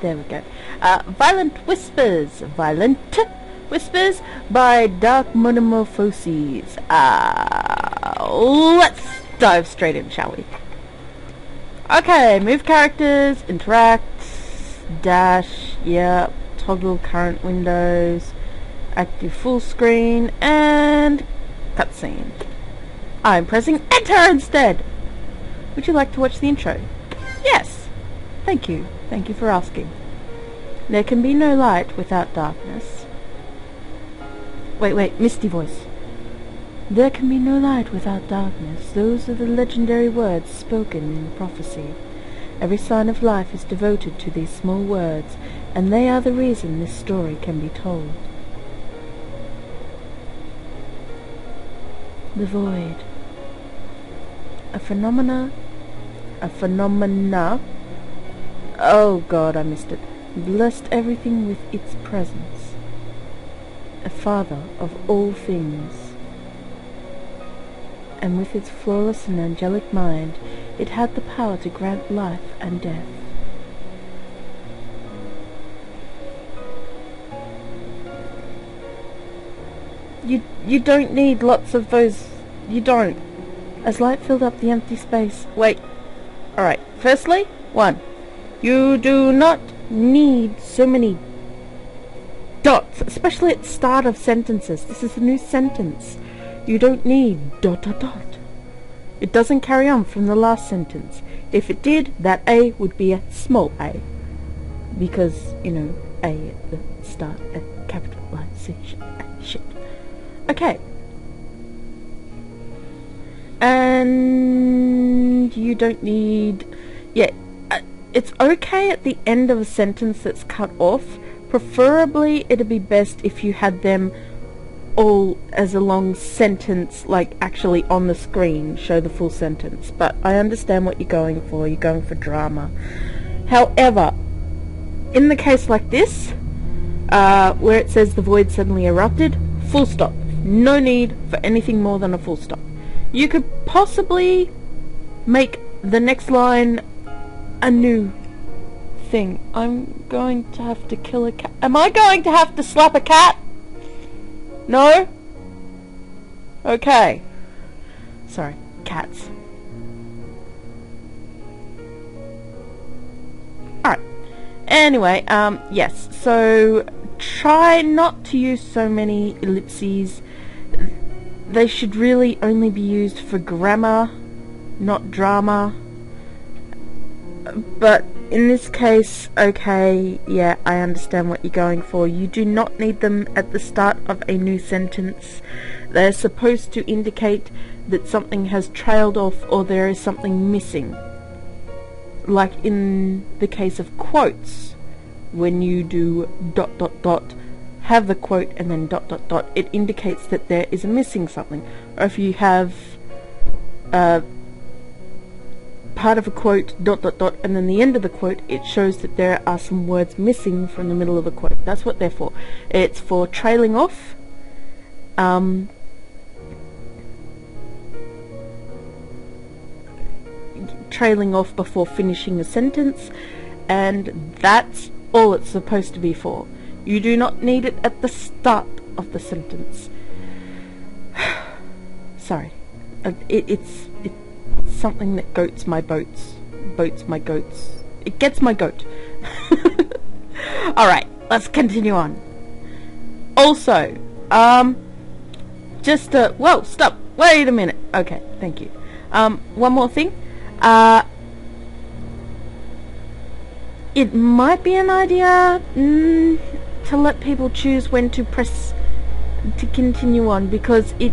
There we go. Uh, Violent Whispers. Violent Whispers by Dark Metamorphosis. Uh, let's dive straight in, shall we? Okay, move characters, interact, dash, yep, toggle current windows, active full screen, and cutscene. I'm pressing enter instead! Would you like to watch the intro? Yes! Thank you. Thank you for asking. There can be no light without darkness. Wait, wait, misty voice. There can be no light without darkness. Those are the legendary words spoken in prophecy. Every sign of life is devoted to these small words, and they are the reason this story can be told. The void. A phenomena. A phenomena. Oh God, I missed it. Blessed everything with its presence. A father of all things. And with its flawless and angelic mind, it had the power to grant life and death. You, you don't need lots of those. You don't. As light filled up the empty space. Wait. Alright. Firstly, one. You do not need so many dots, especially at the start of sentences. This is a new sentence. You don't need dot dot dot. It doesn't carry on from the last sentence. If it did, that A would be a small a. Because, you know, A at the start, a capitalization. Shit. Okay. And you don't need... Yeah, it's okay at the end of a sentence that's cut off. Preferably, it'd be best if you had them all as a long sentence, like actually on the screen, show the full sentence. But I understand what you're going for. You're going for drama. However, in the case like this, uh, where it says the void suddenly erupted, full stop. No need for anything more than a full stop. You could possibly make the next line a new thing. I'm going to have to kill a cat. Am I going to have to slap a cat? No? Okay. Sorry, cats. Alright. Anyway, um, yes, so try not to use so many ellipses. They should really only be used for grammar, not drama. But in this case, okay, yeah, I understand what you're going for. You do not need them at the start of a new sentence. They're supposed to indicate that something has trailed off or there is something missing. Like in the case of quotes, when you do dot dot dot, have the quote and then dot dot dot, it indicates that there is a missing something. Or if you have uh, part of a quote, dot dot dot, and then the end of the quote, it shows that there are some words missing from the middle of a quote. That's what they're for. It's for trailing off. Um, trailing off before finishing a sentence, and that's all it's supposed to be for. You do not need it at the start of the sentence. Sorry. Uh, it, it's it, something that goats my boats. Boats my goats. It gets my goat. Alright, let's continue on. Also, um, just, uh, whoa, stop. Wait a minute. Okay, thank you. Um, one more thing. Uh, it might be an idea mm, to let people choose when to press to continue on because it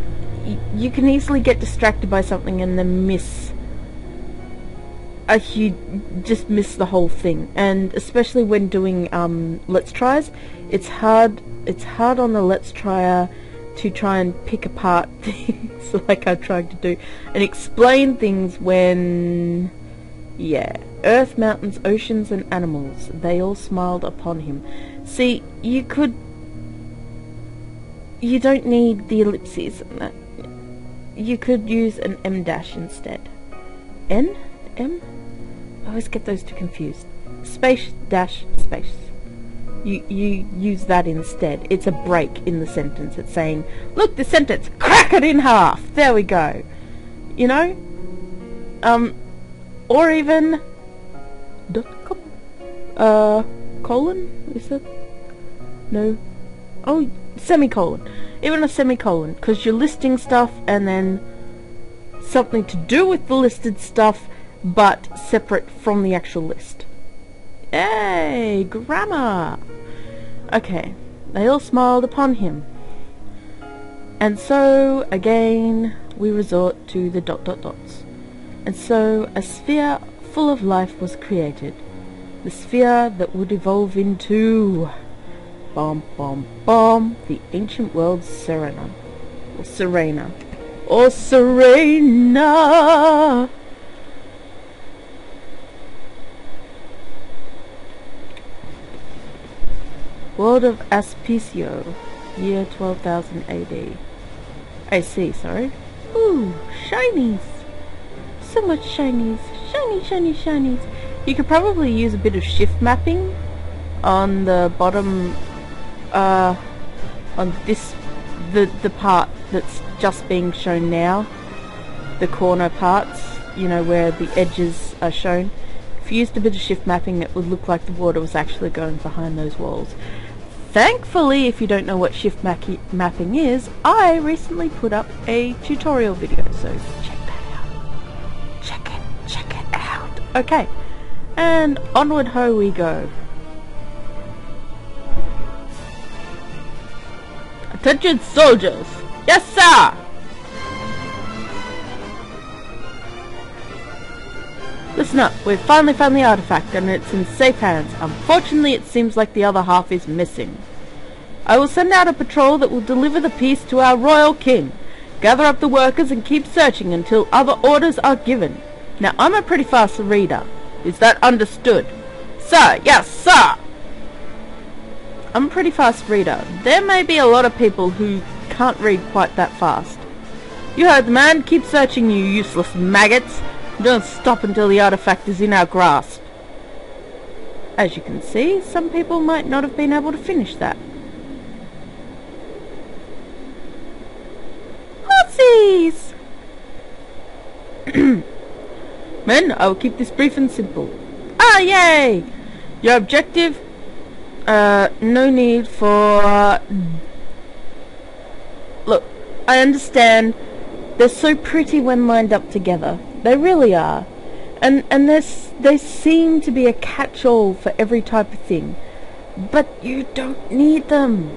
you can easily get distracted by something and then miss a huge just miss the whole thing and especially when doing um, let's tries it's hard it's hard on the let's tryer to try and pick apart things like I tried to do and explain things when yeah earth mountains oceans and animals they all smiled upon him see you could you don't need the ellipses and that you could use an M dash instead. N? M? I always get those two confused. space dash space. You, you use that instead. It's a break in the sentence. It's saying, look, the sentence, crack it in half. There we go. You know? Um, or even dot com. Uh, colon? Is that? No. Oh, semicolon. Even a semicolon, because you're listing stuff and then something to do with the listed stuff, but separate from the actual list. Yay! Grammar! Okay, they all smiled upon him. And so, again, we resort to the dot dot dots. And so, a sphere full of life was created. The sphere that would evolve into... Bomb, bomb, bomb, the ancient world Serena. Or Serena. Or Serena! World of Aspicio, year 12,000 AD. I see, sorry. Ooh, shinies! So much shinies. Shiny, shiny, shinies. You could probably use a bit of shift mapping on the bottom, uh, on this, the, the part that's just being shown now. The corner parts, you know, where the edges are shown. If you used a bit of shift mapping, it would look like the water was actually going behind those walls. Thankfully, if you don't know what shift mapping is, I recently put up a tutorial video, so check that out. Check it, check it out. Okay, and onward ho we go. Attention soldiers! Yes sir! Listen up, we've finally found the artifact and it's in safe hands. Unfortunately, it seems like the other half is missing. I will send out a patrol that will deliver the piece to our royal king. Gather up the workers and keep searching until other orders are given. Now, I'm a pretty fast reader. Is that understood? Sir, yes, sir! I'm a pretty fast reader. There may be a lot of people who can't read quite that fast. You heard the man. Keep searching, you useless maggots. Don't stop until the artifact is in our grasp. As you can see, some people might not have been able to finish that. Hotsies! Men, I will keep this brief and simple. Ah, yay! Your objective? Uh, no need for... Uh, look, I understand. They're so pretty when lined up together. They really are. And, and they seem to be a catch-all for every type of thing. But you don't need them.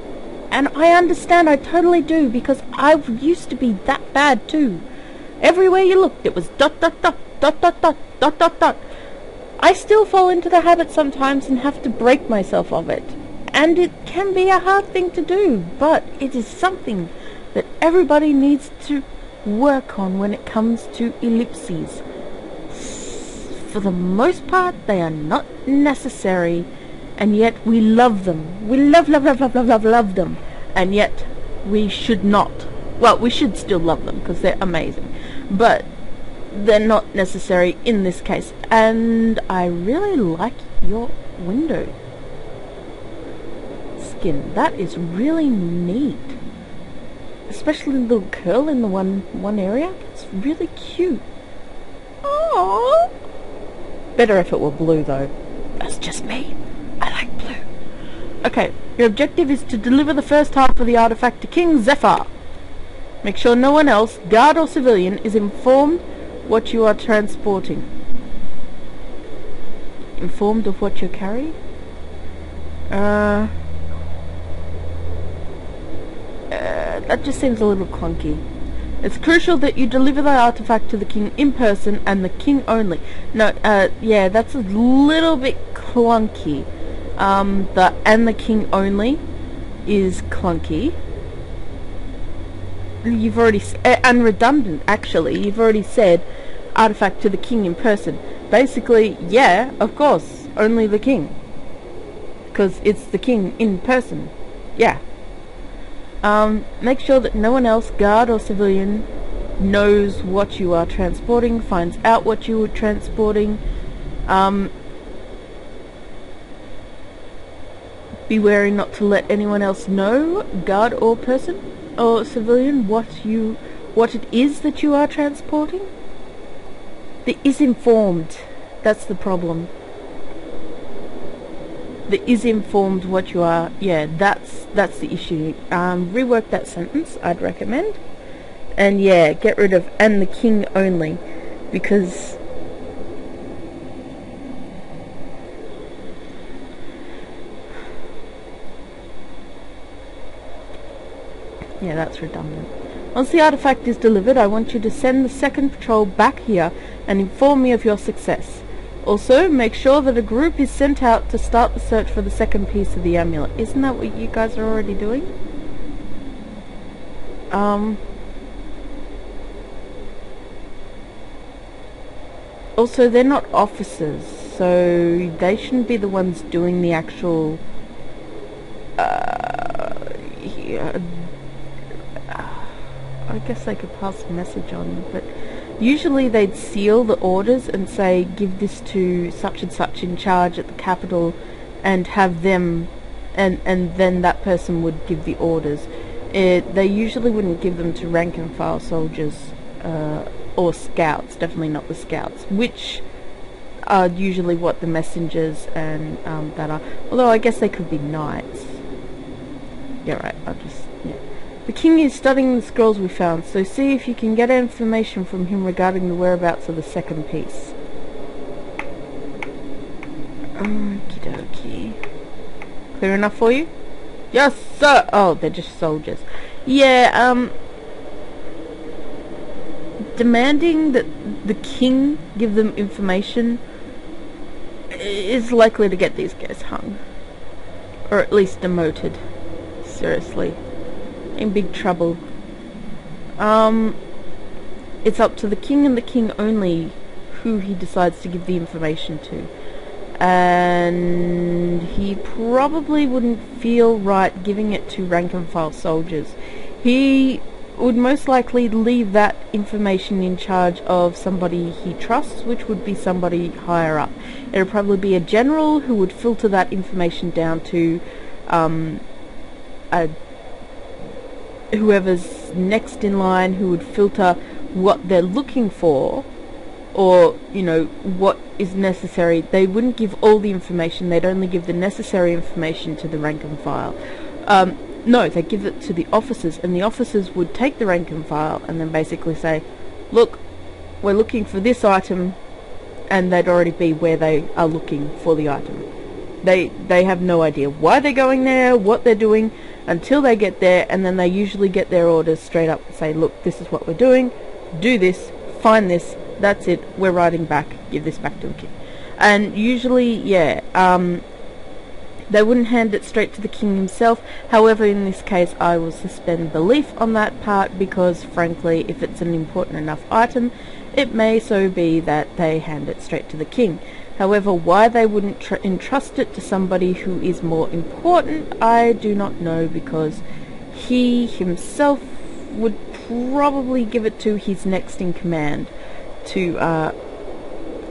And I understand, I totally do, because I used to be that bad too. Everywhere you looked, it was dot dot dot, dot dot dot, dot dot dot. I still fall into the habit sometimes and have to break myself of it. And it can be a hard thing to do, but it is something that everybody needs to work on when it comes to ellipses. For the most part, they are not necessary, and yet we love them. We love, love, love, love, love, love, love them, and yet we should not. Well, we should still love them because they're amazing, but they're not necessary in this case. And I really like your window skin. That is really neat especially the little curl in the one one area. It's really cute. Oh, better if it were blue though. That's just me. I like blue. Okay, your objective is to deliver the first half of the artifact to King Zephyr. Make sure no one else, guard or civilian, is informed what you are transporting. Informed of what you're carrying? Uh... Uh, that just seems a little clunky. It's crucial that you deliver the artifact to the king in person and the king only. No, uh, yeah, that's a little bit clunky. Um, the and the king only is clunky. You've already, and redundant actually, you've already said artifact to the king in person. Basically, yeah, of course, only the king. Because it's the king in person. Yeah. Um, make sure that no one else, guard or civilian, knows what you are transporting, finds out what you are transporting. Um, Be wary not to let anyone else know, guard or person or civilian, what you what it is that you are transporting. The is informed. That's the problem. The is informed what you are. Yeah, that's that's the issue. Um, rework that sentence. I'd recommend. And yeah, get rid of and the king only, because Yeah, that's redundant. Once the artifact is delivered, I want you to send the second patrol back here and inform me of your success. Also, make sure that a group is sent out to start the search for the second piece of the amulet. Isn't that what you guys are already doing? Um... Also, they're not officers, so they shouldn't be the ones doing the actual... Uh, yeah, I guess they could pass a message on, but usually they'd seal the orders and say, give this to such and such in charge at the capital and have them, and, and then that person would give the orders. It, they usually wouldn't give them to rank and file soldiers uh, or scouts, definitely not the scouts, which are usually what the messengers and um, that are. Although I guess they could be knights. Yeah, right. I'll just. The king is studying the scrolls we found, so see if you can get information from him regarding the whereabouts of the second piece. Okie dokie. Clear enough for you? Yes, sir! Oh, they're just soldiers. Yeah, um... Demanding that the king give them information is likely to get these guys hung. Or at least demoted. Seriously in big trouble. Um, it's up to the king and the king only who he decides to give the information to. And he probably wouldn't feel right giving it to rank and file soldiers. He would most likely leave that information in charge of somebody he trusts, which would be somebody higher up. It would probably be a general who would filter that information down to um, a whoever's next in line who would filter what they're looking for or you know what is necessary. They wouldn't give all the information. They'd only give the necessary information to the rank and file. Um, no they give it to the officers and the officers would take the rank and file and then basically say look we're looking for this item and they'd already be where they are looking for the item. They they have no idea why they're going there what they're doing until they get there and then they usually get their orders straight up and say look this is what we're doing. Do this find this that's it we're riding back give this back to the king. And usually yeah um, they wouldn't hand it straight to the king himself. However in this case I will suspend belief on that part because frankly if it's an important enough item it may so be that they hand it straight to the king However, why they wouldn't entrust it to somebody who is more important, I do not know because he himself would probably give it to his next in command to, uh,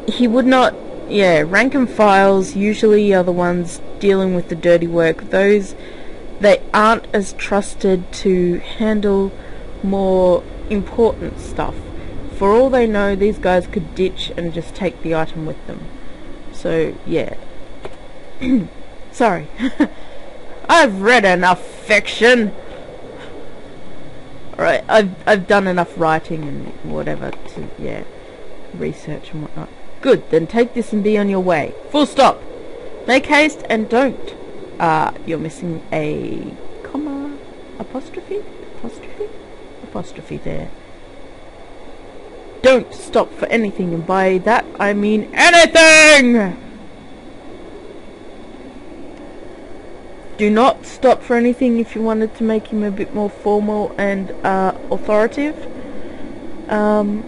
he would not, yeah, rank and files usually are the ones dealing with the dirty work. Those, they aren't as trusted to handle more important stuff. For all they know, these guys could ditch and just take the item with them. So, yeah. Sorry. I've read enough fiction. Right, I've I've done enough writing and whatever to yeah, research and whatnot. Good, then take this and be on your way. Full stop. Make haste and don't. Uh, you're missing a comma, apostrophe, apostrophe, apostrophe there don't stop for anything, and by that I mean anything! Do not stop for anything if you wanted to make him a bit more formal and uh, authoritative. Um,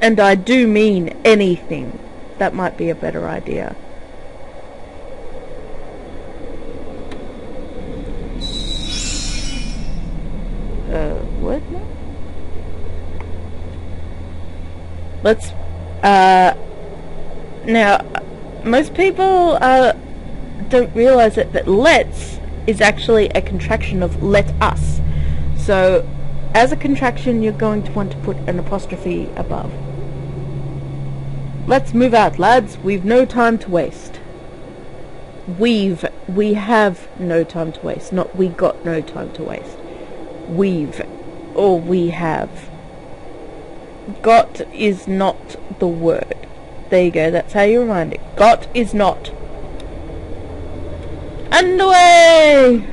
and I do mean anything. That might be a better idea. Uh, what now? Let's uh now most people uh don't realize it, but let's is actually a contraction of let us. So, as a contraction, you're going to want to put an apostrophe above. Let's move out, lads. We've no time to waste. We've, we have no time to waste. Not we got no time to waste. We've, or we have. Got is not the word. There you go, that's how you remind it. Got is not. And away!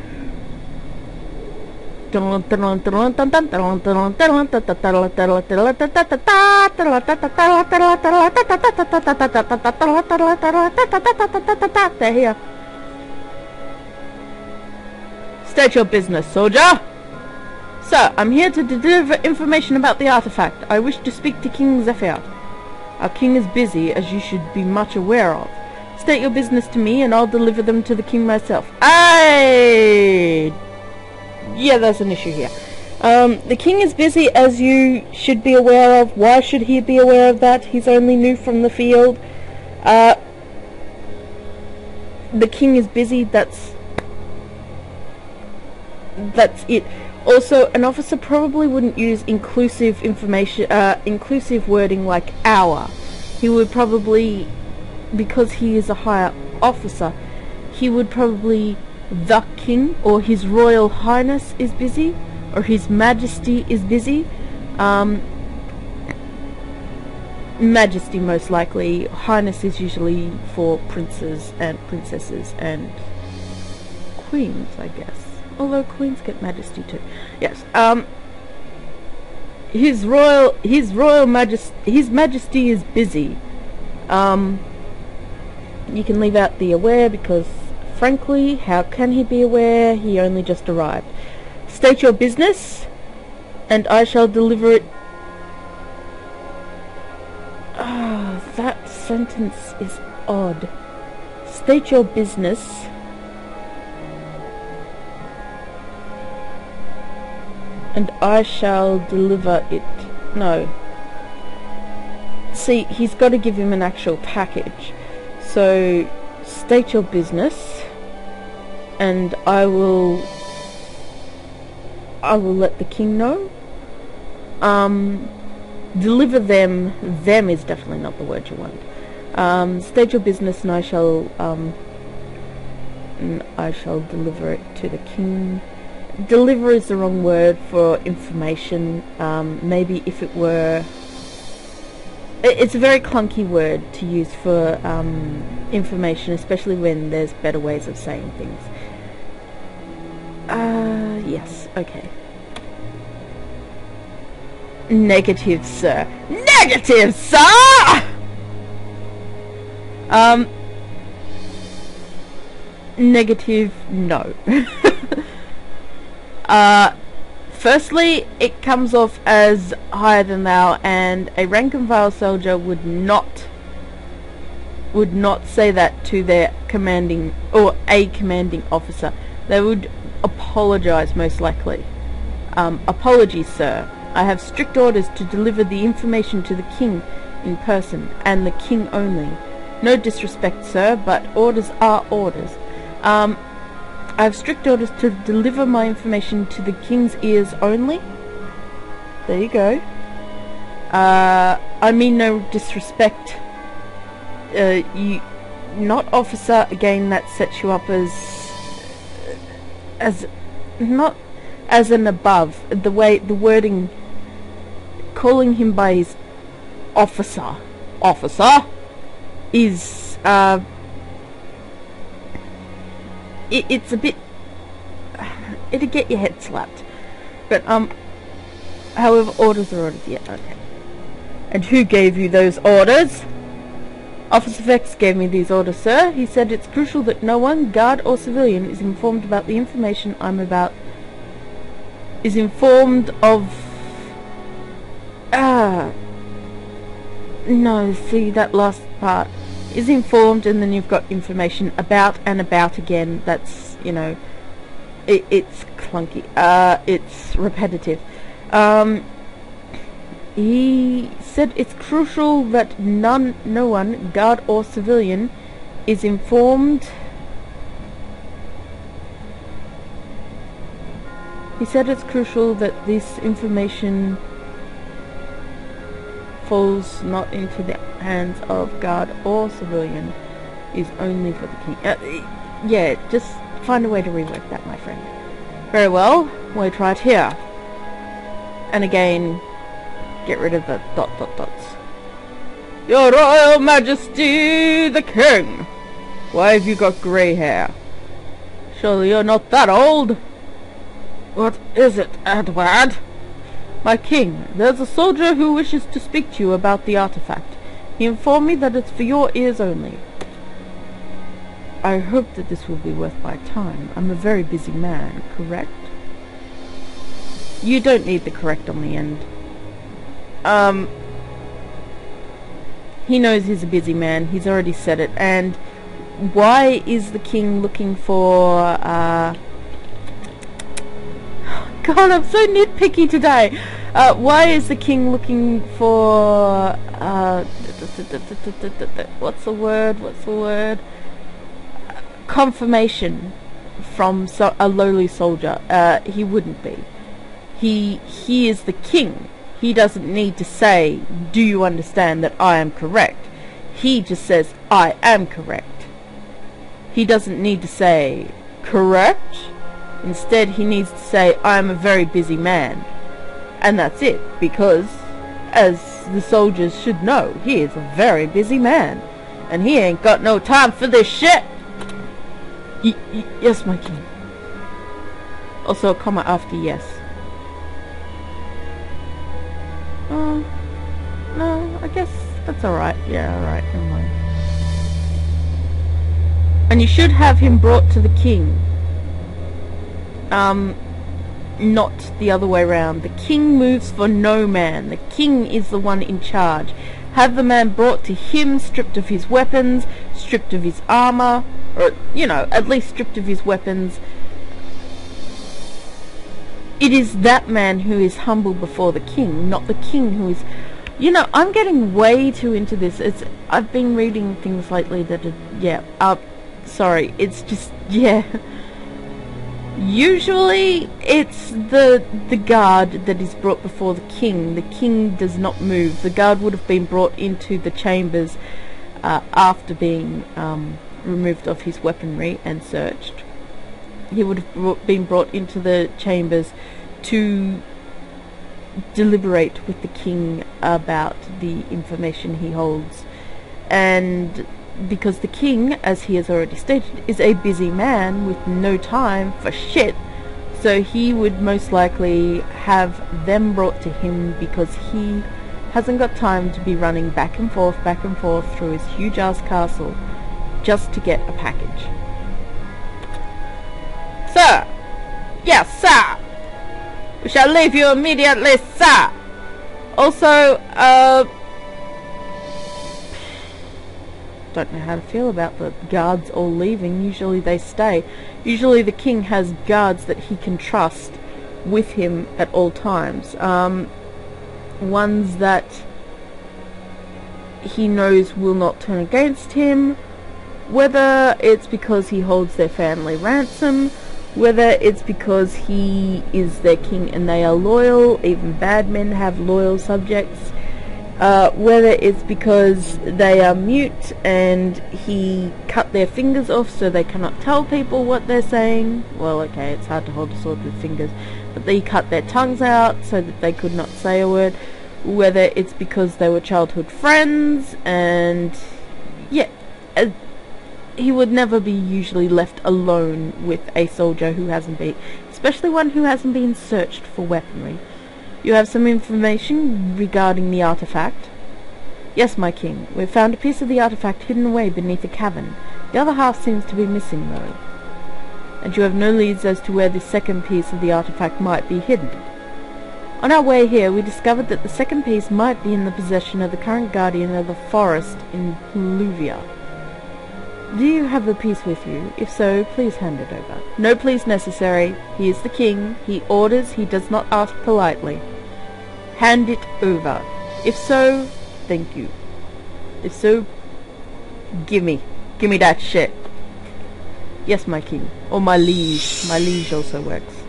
State your business, soldier! Sir, I'm here to deliver information about the artifact. I wish to speak to King Zephyr. Our king is busy, as you should be much aware of. State your business to me, and I'll deliver them to the king myself. Aye! Yeah, there's an issue here. Um, the king is busy, as you should be aware of. Why should he be aware of that? He's only new from the field. Uh, the king is busy, that's... That's it. Also, an officer probably wouldn't use inclusive information, uh, inclusive wording like our. He would probably, because he is a higher officer, he would probably the king or his royal highness is busy or his majesty is busy. Um, majesty most likely. Highness is usually for princes and princesses and queens, I guess. Although queens get majesty too. Yes. Um. His royal, his royal majesty, his majesty is busy. Um. You can leave out the aware because, frankly, how can he be aware? He only just arrived. State your business, and I shall deliver it. Ah, that sentence is odd. State your business. And I shall deliver it. No. See, he's got to give him an actual package. So, state your business, and I will... I will let the king know. Um, deliver them. Them is definitely not the word you want. Um, state your business, and I shall, um, and I shall deliver it to the king deliver is the wrong word for information. Um, maybe if it were... It's a very clunky word to use for um, information, especially when there's better ways of saying things. Uh, yes, okay. Negative, sir. Negative, sir! Um, negative, no. Uh, firstly, it comes off as higher than thou, and a rank and file soldier would not would not say that to their commanding or a commanding officer. They would apologize most likely. Um, apologies, sir. I have strict orders to deliver the information to the king in person, and the king only. No disrespect, sir, but orders are orders. Um, I have strict orders to deliver my information to the king's ears only. There you go. Uh, I mean no disrespect. Uh, you, not officer. Again, that sets you up as, as, not as an above. The way the wording, calling him by his officer, officer, is uh, it, it's a bit it'd get your head slapped. But um however orders are orders yeah okay. And who gave you those orders? Officer Vex gave me these orders, sir. He said it's crucial that no one, guard or civilian, is informed about the information I'm about... is informed of... Ah... No, see, that last part is informed and then you've got information about and about again that's you know it, it's clunky uh, it's repetitive. Um, he said it's crucial that none no one guard or civilian is informed. He said it's crucial that this information falls not into the hands of guard or civilian is only for the king. Uh, yeah, just find a way to rework that, my friend. Very well, wait right here. And again, get rid of the dot dot dots. Your Royal Majesty the King! Why have you got grey hair? Surely you're not that old? What is it, Edward? My king, there's a soldier who wishes to speak to you about the artifact. He informed me that it's for your ears only. I hope that this will be worth my time. I'm a very busy man, correct? You don't need the correct on the end. Um, he knows he's a busy man. He's already said it. And why is the king looking for, uh... God, I'm so nitpicky today. Uh, why is the king looking for, uh... What's the word? What's the word? confirmation from so a lowly soldier. Uh, he wouldn't be. He he is the king. He doesn't need to say, "Do you understand that I am correct?" He just says, "I am correct." He doesn't need to say, "Correct." Instead, he needs to say, "I am a very busy man," and that's it. Because, as the soldiers should know, he is a very busy man, and he ain't got no time for this shit yes, my king. Also, a comma after yes. Oh, no, I guess that's alright. Yeah, alright, never mind. And you should have him brought to the king. Um, not the other way around. The king moves for no man. The king is the one in charge. Have the man brought to him, stripped of his weapons, stripped of his armor, or, you know, at least stripped of his weapons. It is that man who is humble before the king, not the king who is... You know, I'm getting way too into this. It's I've been reading things lately that are, yeah, uh, sorry, it's just, yeah. Usually, it's the the guard that is brought before the king. The king does not move. The guard would have been brought into the chambers uh, after being um, removed of his weaponry and searched. He would have been brought into the chambers to deliberate with the king about the information he holds. And because the king, as he has already stated, is a busy man with no time for shit, so he would most likely have them brought to him because he hasn't got time to be running back and forth, back and forth through his huge ass castle just to get a package. Sir! Yes, sir! We shall leave you immediately, sir! Also, uh... Don't know how to feel about the guards all leaving. Usually they stay. Usually the king has guards that he can trust with him at all times. Um, ones that he knows will not turn against him, whether it's because he holds their family ransom, whether it's because he is their king and they are loyal, even bad men have loyal subjects, uh, whether it's because they are mute and he cut their fingers off so they cannot tell people what they're saying. Well, okay, it's hard to hold a sword with fingers, but they cut their tongues out so that they could not say a word. Whether it's because they were childhood friends and yeah, uh, he would never be usually left alone with a soldier who hasn't been, especially one who hasn't been searched for weaponry. You have some information regarding the artifact? Yes, my king. We've found a piece of the artifact hidden away beneath a cavern. The other half seems to be missing, though. And you have no leads as to where the second piece of the artifact might be hidden. On our way here, we discovered that the second piece might be in the possession of the current guardian of the forest in Pluvia. Do you have the piece with you? If so, please hand it over. No please necessary. He is the king. He orders. He does not ask politely. Hand it over. If so, thank you. If so, gimme. Gimme that shit. Yes, my king. Or my liege. My liege also works.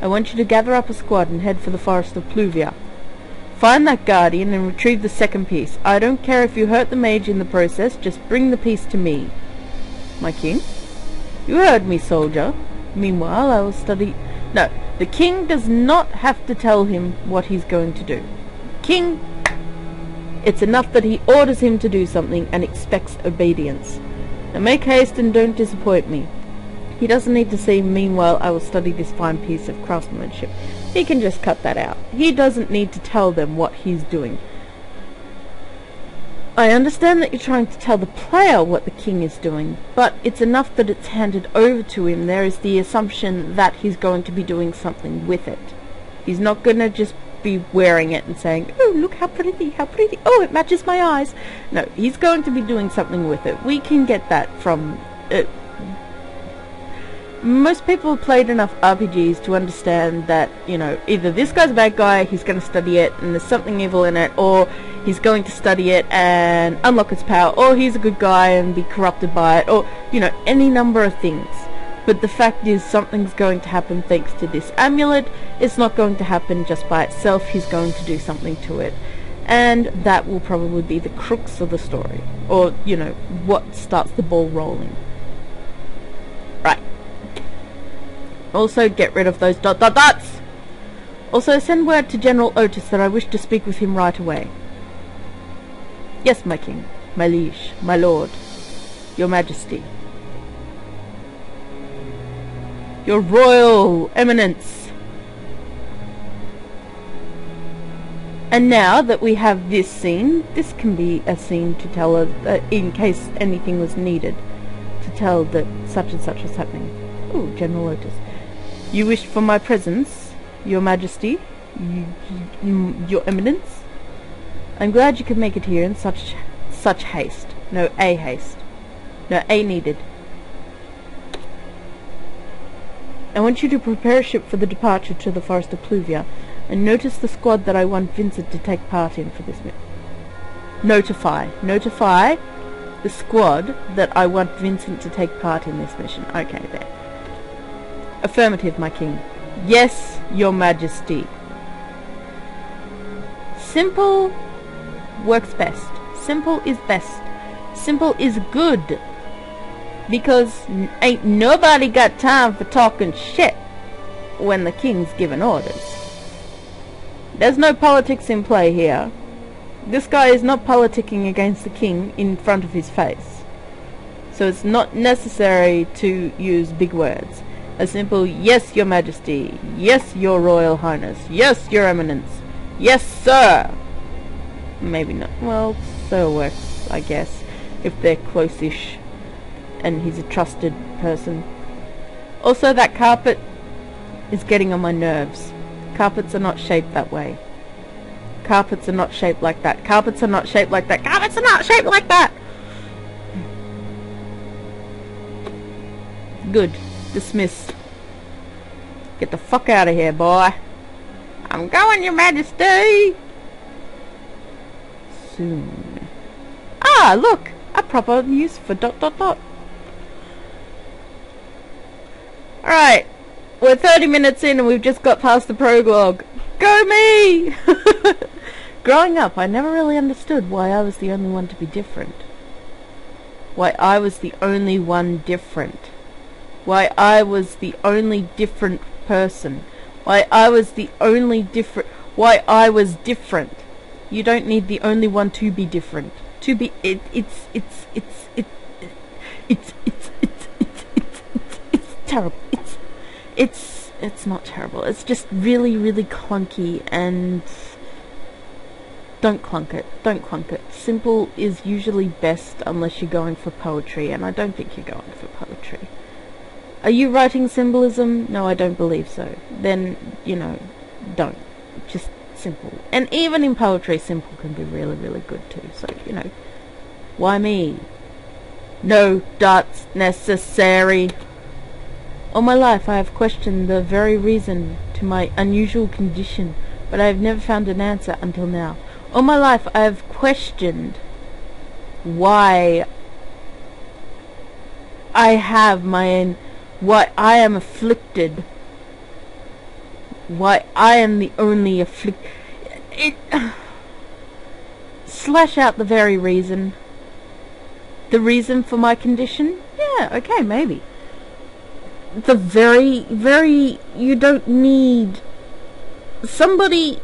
I want you to gather up a squad and head for the forest of Pluvia. Find that guardian and retrieve the second piece. I don't care if you hurt the mage in the process, just bring the piece to me. My king? You heard me, soldier. Meanwhile, I will study... No, the king does not have to tell him what he's going to do. King, it's enough that he orders him to do something and expects obedience. Now make haste and don't disappoint me. He doesn't need to say, meanwhile, I will study this fine piece of craftsmanship. He can just cut that out. He doesn't need to tell them what he's doing. I understand that you're trying to tell the player what the king is doing, but it's enough that it's handed over to him. There is the assumption that he's going to be doing something with it. He's not going to just be wearing it and saying, oh, look how pretty, how pretty, oh, it matches my eyes. No, he's going to be doing something with it. We can get that from... Uh, most people played enough RPGs to understand that, you know, either this guy's a bad guy, he's going to study it, and there's something evil in it, or he's going to study it and unlock its power, or he's a good guy and be corrupted by it, or, you know, any number of things. But the fact is, something's going to happen thanks to this amulet. It's not going to happen just by itself. He's going to do something to it. And that will probably be the crux of the story. Or, you know, what starts the ball rolling. Also, get rid of those dot dot dots! Also, send word to General Otis that I wish to speak with him right away. Yes, my king, my liege, my lord, your majesty. Your royal eminence. And now that we have this scene, this can be a scene to tell us, uh, in case anything was needed, to tell that such and such was happening. Oh, General Otis. You wished for my presence, Your Majesty, you, you, Your Eminence. I'm glad you could make it here in such such haste. No, a haste. No, a needed. I want you to prepare a ship for the departure to the forest of Pluvia, and notice the squad that I want Vincent to take part in for this mission. Notify. Notify the squad that I want Vincent to take part in this mission. Okay, there. Affirmative, my king. Yes, your majesty. Simple works best. Simple is best. Simple is good. Because ain't nobody got time for talking shit when the king's giving orders. There's no politics in play here. This guy is not politicking against the king in front of his face. So it's not necessary to use big words. A simple, yes, your majesty, yes, your royal highness, yes, your eminence, yes, sir. Maybe not. Well, sir works, I guess, if they're close-ish and he's a trusted person. Also, that carpet is getting on my nerves. Carpets are not shaped that way. Carpets are not shaped like that. Carpets are not shaped like that. Carpets are not shaped like that! Good. Dismissed. Get the fuck out of here, boy. I'm going, your majesty! Soon. Ah, look! A proper use for dot dot dot. Alright. We're 30 minutes in and we've just got past the prologue. Go me! Growing up, I never really understood why I was the only one to be different. Why I was the only one different why I was the only different person, why I was the only different, why I was different. You don't need the only one to be different. To be, it, it's, it's, it's, it, it's, it's, it's, it's, it's, it's, it's terrible. It's, it's, it's not terrible. It's just really, really clunky and don't clunk it. Don't clunk it. Simple is usually best unless you're going for poetry, and I don't think you're going for poetry. Are you writing symbolism? No, I don't believe so. Then, you know, don't. Just simple. And even in poetry, simple can be really, really good too. So, you know, why me? No dots necessary. All my life I have questioned the very reason to my unusual condition, but I have never found an answer until now. All my life I have questioned why I have my why I am afflicted why I am the only afflict... It... slash out the very reason. The reason for my condition? Yeah, okay, maybe. The very, very... You don't need... Somebody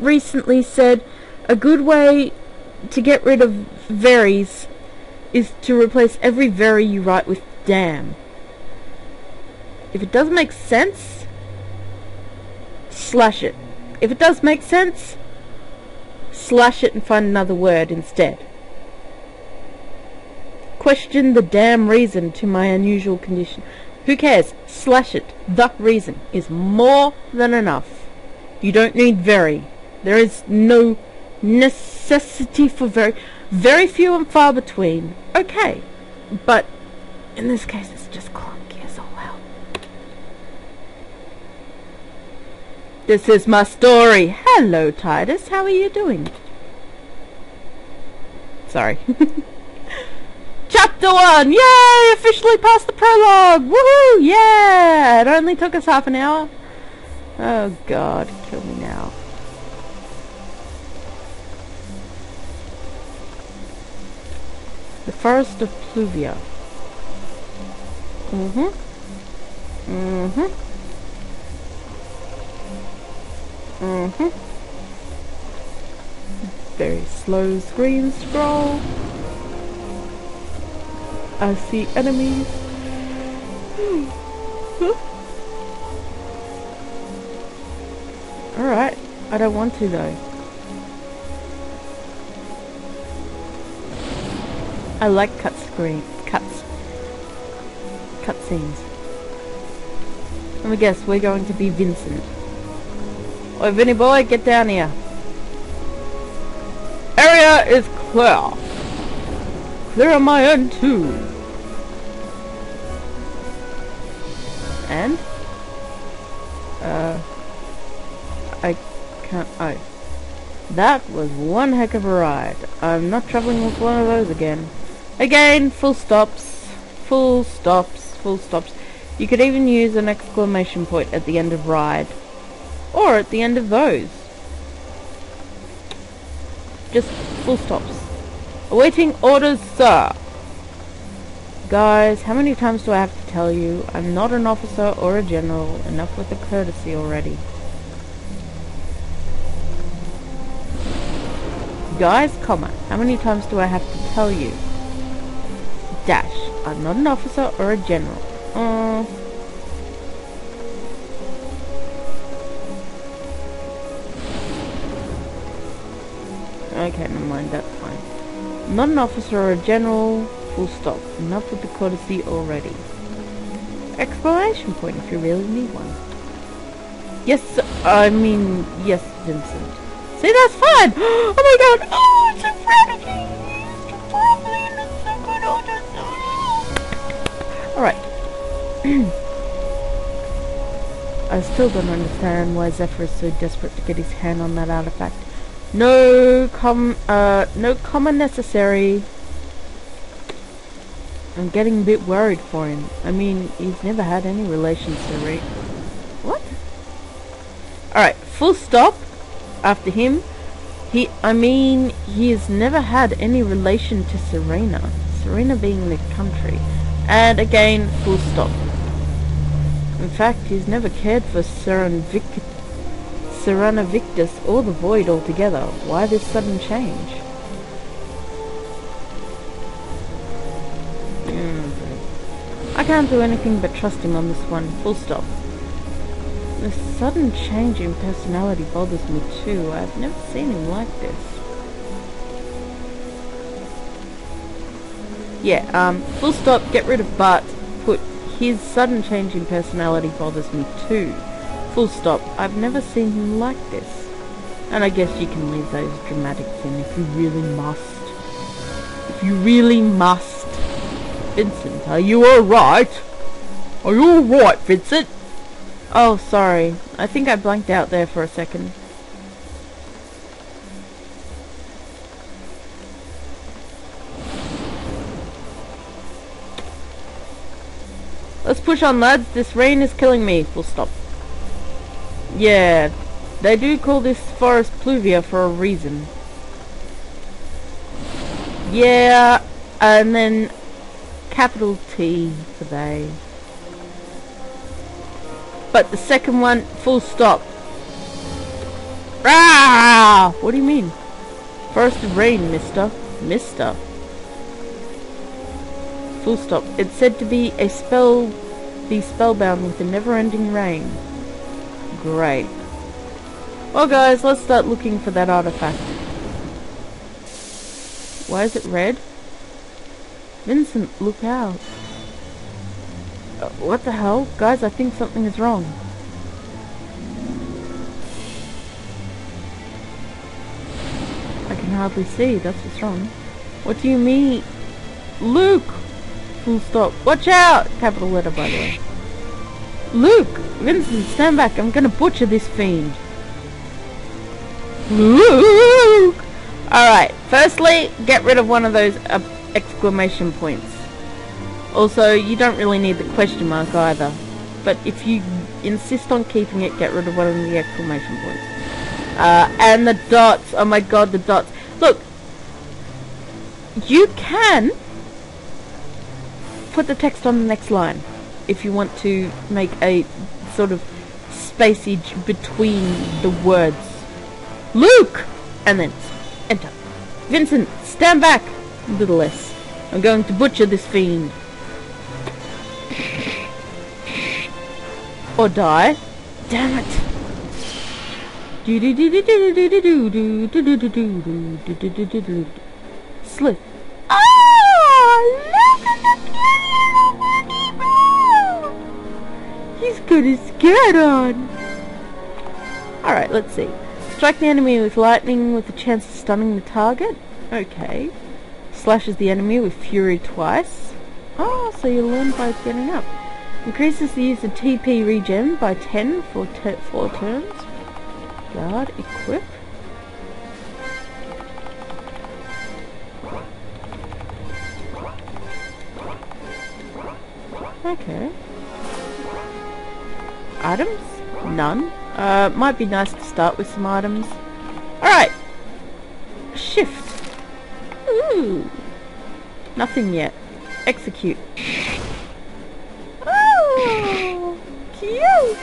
recently said a good way to get rid of veries is to replace every very you write with damn. If it doesn't make sense, slash it. If it does make sense, slash it and find another word instead. Question the damn reason to my unusual condition. Who cares? Slash it. The reason is more than enough. You don't need very. There is no necessity for very, very few and far between. Okay, but in this case it's just clunky as all hell. This is my story. Hello, Titus. How are you doing? Sorry. Chapter 1! Yay! Officially past the prologue! Woohoo! Yeah! It only took us half an hour. Oh god, kill me now. The Forest of Pluvia. Mm-hmm. Mm-hmm. Mm-hmm. Very slow screen scroll. I see enemies. Alright. I don't want to though. I like cut screen cuts cutscenes. Let me guess, we're going to be Vincent. Oi, Vinny boy, get down here. Area is clear. Clear on my end too. And? Uh, I can't, oh. That was one heck of a ride. I'm not traveling with one of those again. Again, full stops, full stops, full stops. You could even use an exclamation point at the end of ride. Or at the end of those. Just full stops. Awaiting orders, sir. Guys, how many times do I have to tell you? I'm not an officer or a general. Enough with the courtesy already. Guys, comma, how many times do I have to tell you? Dash. I'm not an officer or a general. Uh, okay, never mind, that's fine. I'm not an officer or a general. Full stop. Enough with the courtesy already. Exclamation point if you really need one. Yes, I mean, yes, Vincent. See, that's fine! Oh my god! Oh, it's in front of me! Alright. I still don't understand why Zephyr is so desperate to get his hand on that artifact. No com uh no comma necessary. I'm getting a bit worried for him. I mean, he's never had any relations to Re What? Alright, full stop. After him. He I mean he has never had any relation to Serena. Serena being the country. And again, full stop. In fact, he's never cared for Seren Vic Serena Victus or the Void altogether. Why this sudden change? Mm. I can't do anything but trust him on this one. Full stop. The sudden change in personality bothers me too. I've never seen him like this. Yeah, um, full stop, get rid of Bart, put his sudden change in personality bothers me too. Full stop, I've never seen him like this. And I guess you can leave those dramatics in if you really must. If you really must. Vincent, are you alright? Are you alright, Vincent? Oh, sorry. I think I blanked out there for a second. Let's push on, lads. This rain is killing me. Full stop. Yeah, they do call this forest pluvia for a reason. Yeah, and then capital T for they. But the second one, full stop. Ah! What do you mean? Forest of rain, mister. Mister. Full stop. It's said to be a spell, be spellbound with a never-ending rain. Great. Well guys, let's start looking for that artifact. Why is it red? Vincent, look out. Uh, what the hell? Guys, I think something is wrong. I can hardly see, that's what's wrong. What do you mean? Luke! Full stop. Watch out! Capital letter, by the way. Luke! Vincent, stand back. I'm gonna butcher this fiend. Luke! Alright, firstly, get rid of one of those uh, exclamation points. Also, you don't really need the question mark either. But if you insist on keeping it, get rid of one of the exclamation points. Uh, and the dots. Oh my god, the dots. Look, you can put the text on the next line if you want to make a sort of spacage between the words. Luke! And then enter. Vincent, stand back! Little less. I'm going to butcher this fiend. Or die. Damn it. Slip. Ah, He's got his skirt on. Alright, let's see. Strike the enemy with lightning with a chance of stunning the target. Okay. Slashes the enemy with fury twice. Oh, so you learn by getting up. Increases the use of TP regen by 10 for 4 turns. Guard, equip. Okay. Items? None. Uh, might be nice to start with some items. Alright. Shift. Ooh. Nothing yet. Execute. Oh, cute.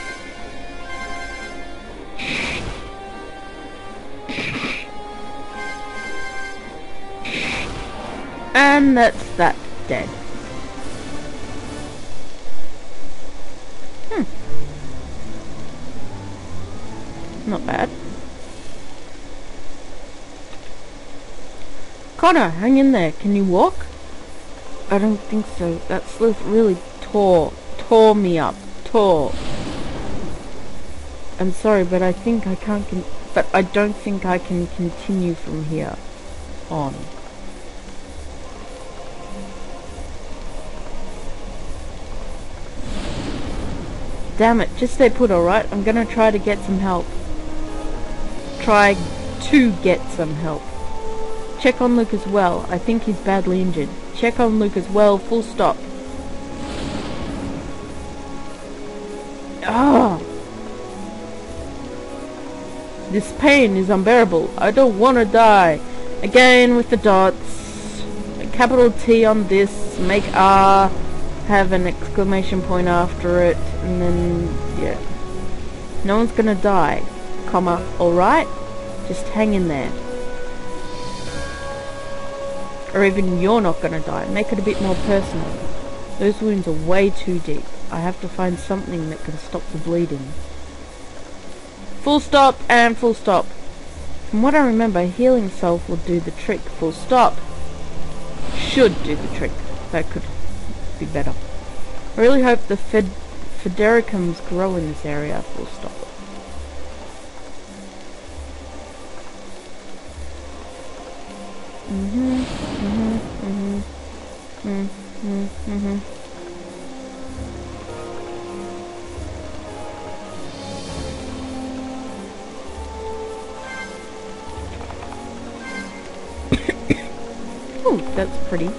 And that's that dead. Not bad. Connor, hang in there. Can you walk? I don't think so. That sleuth really tore, tore me up. Tore. I'm sorry, but I think I can't but I don't think I can continue from here on. Damn it, just stay put, alright? I'm gonna try to get some help. Try to get some help. Check on Luke as well. I think he's badly injured. Check on Luke as well, full stop. Ah! This pain is unbearable. I don't want to die. Again with the dots. A capital T on this. Make R have an exclamation point after it, and then, yeah. No one's gonna die, comma, alright? Just hang in there. Or even you're not gonna die. Make it a bit more personal. Those wounds are way too deep. I have to find something that can stop the bleeding. Full stop and full stop. From what I remember, healing salve will do the trick. Full stop. Should do the trick. That could be better. I really hope the Fed Federicums grow in this area, full stop. Mm-hmm, mm-hmm, mm-hmm, mm-hmm, mm-hmm. Ooh, that's pretty.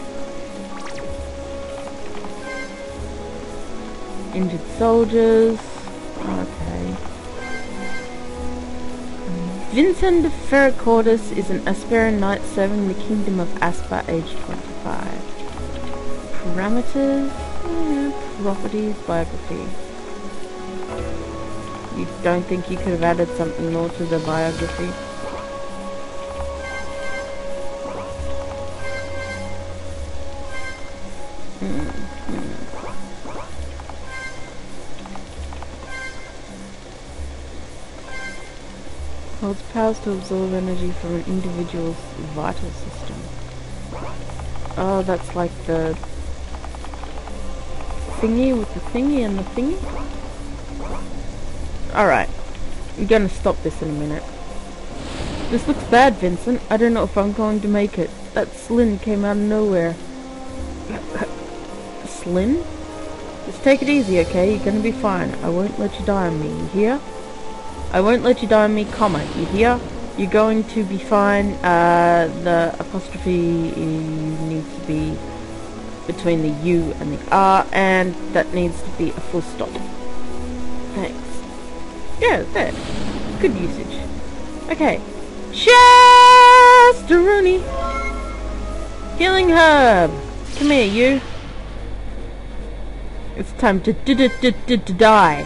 Injured soldiers. Okay. Vincent Ferricordus is an aspiring knight serving the kingdom of Aspa, age 25. Parameters, eh, properties, biography. You don't think you could have added something more to the biography? Holds powers to absorb energy from an individual's vital system. Oh, that's like the thingy with the thingy and the thingy? Alright. I'm gonna stop this in a minute. This looks bad, Vincent. I don't know if I'm going to make it. That Slyn came out of nowhere. Slyn? Just take it easy, okay? You're gonna be fine. I won't let you die on me, you hear? I won't let you die on me, comma, you hear? You're going to be fine. Uh, the apostrophe needs to be between the U and the R, and that needs to be a full stop. Thanks. Yeah, there. Good usage. Okay. Chester Rooney! Healing Herb! Come here, you. It's time to d d d d d die.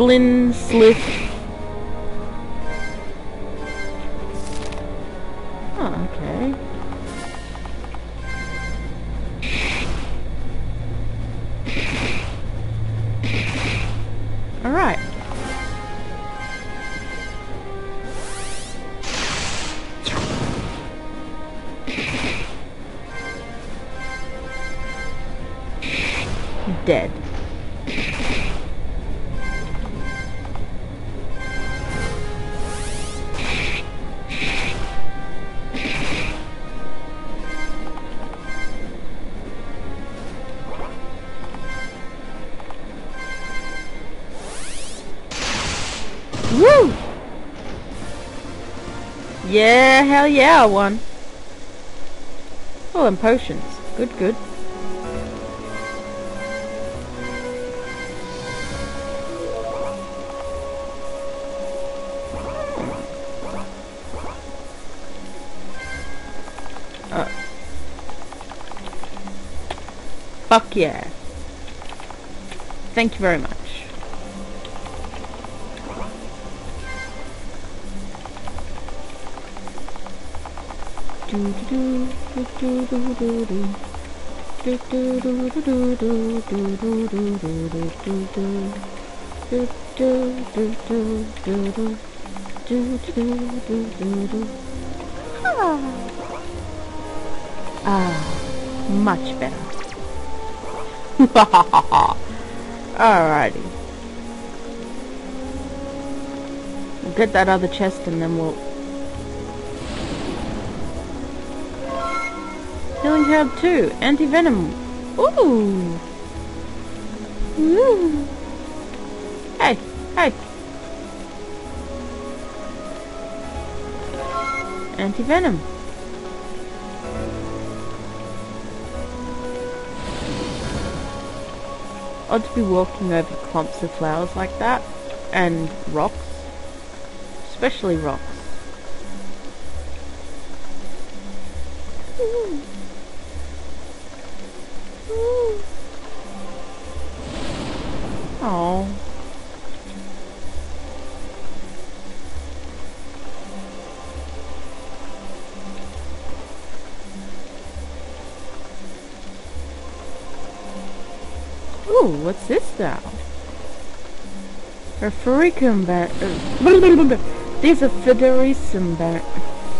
Slin Slith. Oh, okay. Alright. Dead. Yeah, hell yeah, I won. Oh, and potions. Good, good. Uh. Fuck yeah. Thank you very much. Ah, much better. Alrighty. We'll get that other chest and then we'll Healing Herb 2. Anti-Venom. Ooh. Ooh. Hey, hey. Anti-Venom. Odd to be walking over clumps of flowers like that. And rocks. Especially rocks. What's this now? A Fericum ban- uh, These are Federicum,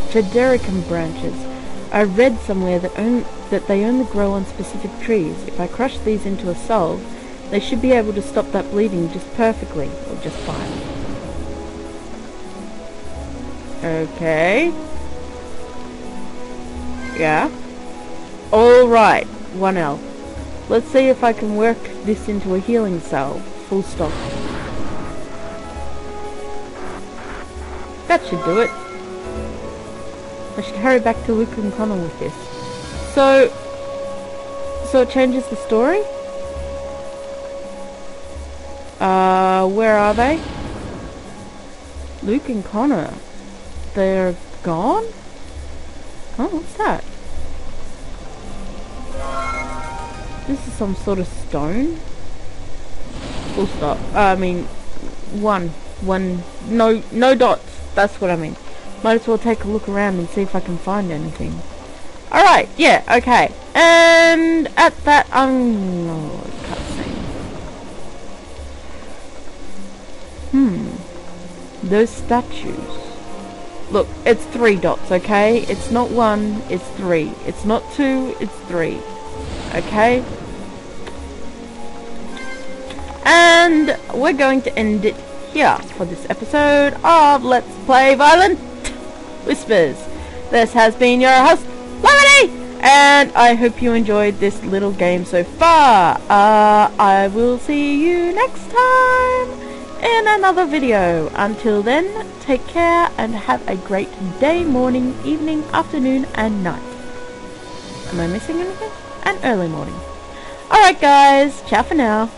Federicum branches. I read somewhere that, on that they only grow on specific trees. If I crush these into a salve, they should be able to stop that bleeding just perfectly, or just fine. Okay. Yeah. Alright, 1L. Let's see if I can work this into a healing cell. Full stop. That should do it. I should hurry back to Luke and Connor with this. So, so it changes the story? Uh, where are they? Luke and Connor. They're gone? Oh, what's that? This is some sort of stone? Full stop. Uh, I mean, one. One. No, no dots. That's what I mean. Might as well take a look around and see if I can find anything. Alright, yeah, okay. And at that, um, oh, cutscene. Hmm. Those statues. Look, it's three dots, okay? It's not one, it's three. It's not two, it's three. Okay? And we're going to end it here for this episode of Let's Play Violent Whispers. This has been your host, Lemony! And I hope you enjoyed this little game so far. Uh, I will see you next time in another video. Until then, take care and have a great day, morning, evening, afternoon, and night. Am I missing anything? And early morning. Alright guys, ciao for now.